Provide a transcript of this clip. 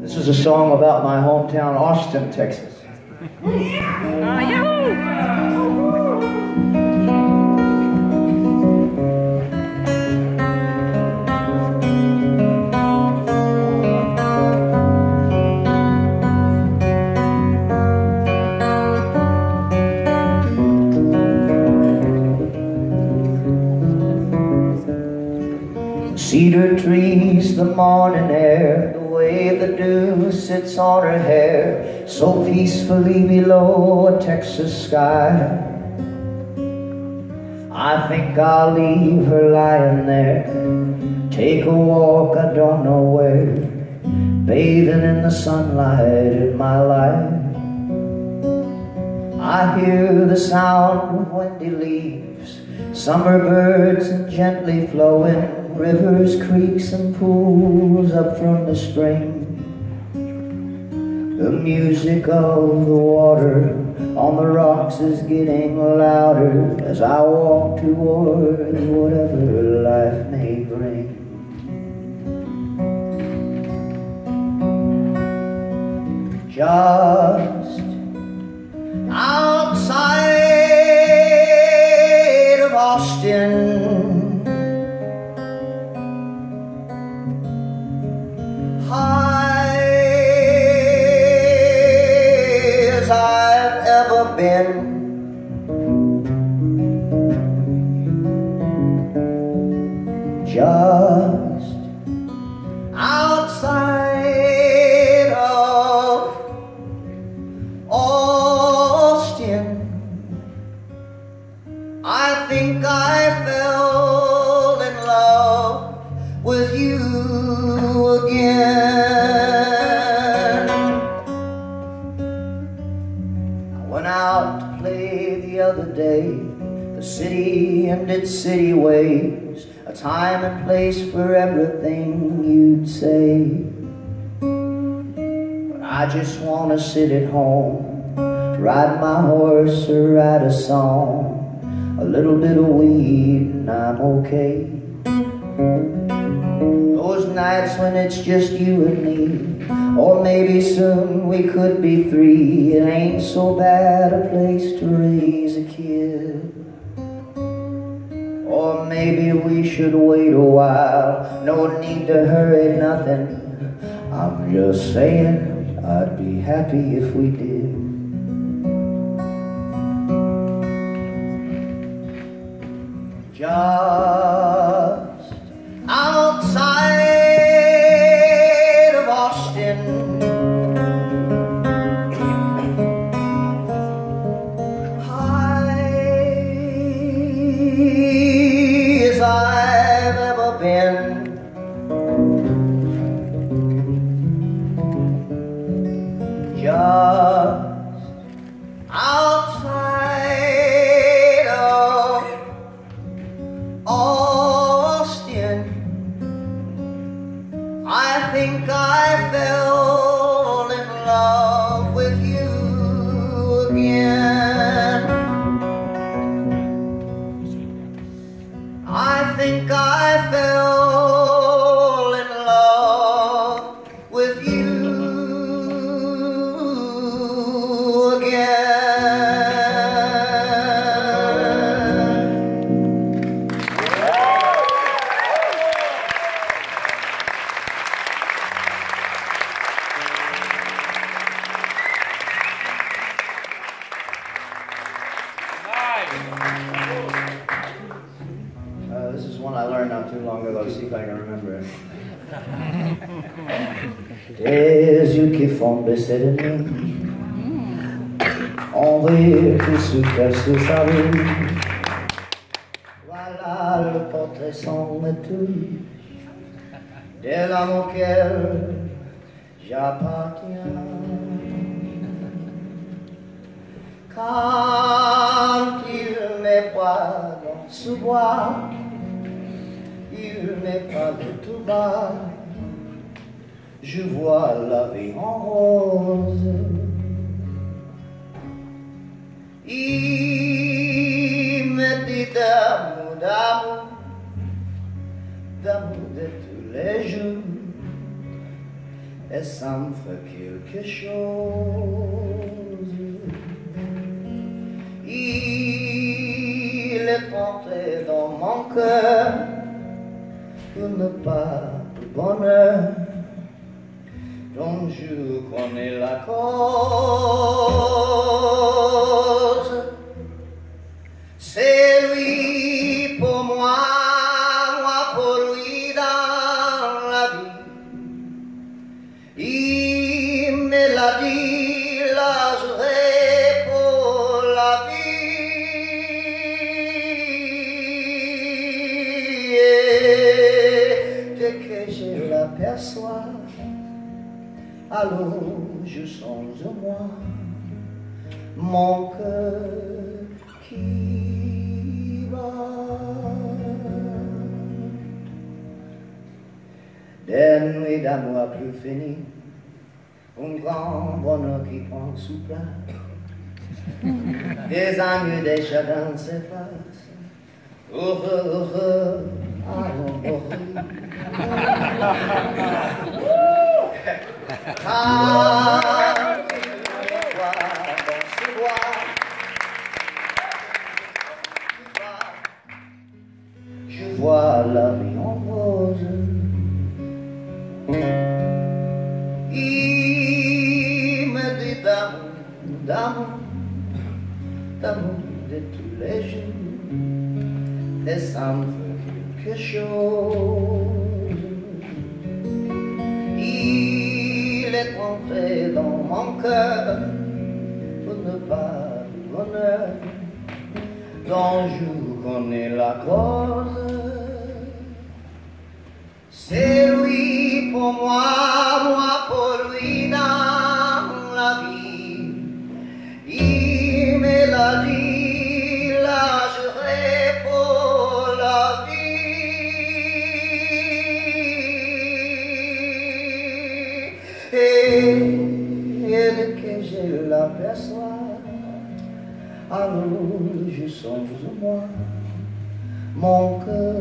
This is a song about my hometown, Austin, Texas. Cedar trees, the morning air, way the dew sits on her hair, so peacefully below a Texas sky. I think I'll leave her lying there, take a walk I don't know where, bathing in the sunlight in my life. I hear the sound of windy leaves, summer birds gently flowing rivers, creeks, and pools up from the spring. The music of the water on the rocks is getting louder as I walk toward whatever life may bring. Just Just city ways, a time and place for everything you'd say. But I just wanna sit at home, ride my horse or write a song, a little bit of weed and I'm okay. Those nights when it's just you and me, or maybe soon we could be three. It ain't so bad a place to raise a kid. Maybe we should wait a while. No need to hurry, nothing. I'm just saying, I'd be happy if we did. Just Uh, this is one I learned not too long ago. See if I can remember it. Des yeux qui font le nez On rire qui se sous sa rue Voilà le portrait sans me De l'homme auquel j'appartiens Quand ce bois il me parle tout bas, je vois la vie en rose. Il me dit d'amour, d'amour, d'amour de tous les jours, et ça me fait quelque chose. Est entré dans mon cœur pour ne pas de bonheur dont je connais la cause. C'est lui pour moi, moi pour lui dans la vie. Il me l'a dit, alors je sens en moi mon cœur qui bat. Des nuits d'amour plus fini, un grand bonheur qui prend sous place. Des années, des chagrins s'effacent. Heureux, heureux, mourir. Ah, vois dans ce bois, je vois la vie en rose. Il me dit d'amour, d'amour, d'amour de tous les jours, et ça me fait quelque chose. Est entré dans mon cœur pour ne pas de bonheur dont je connais la cause. C'est lui pour moi, moi pour aperçoir à rouge sombre moi, mon cœur.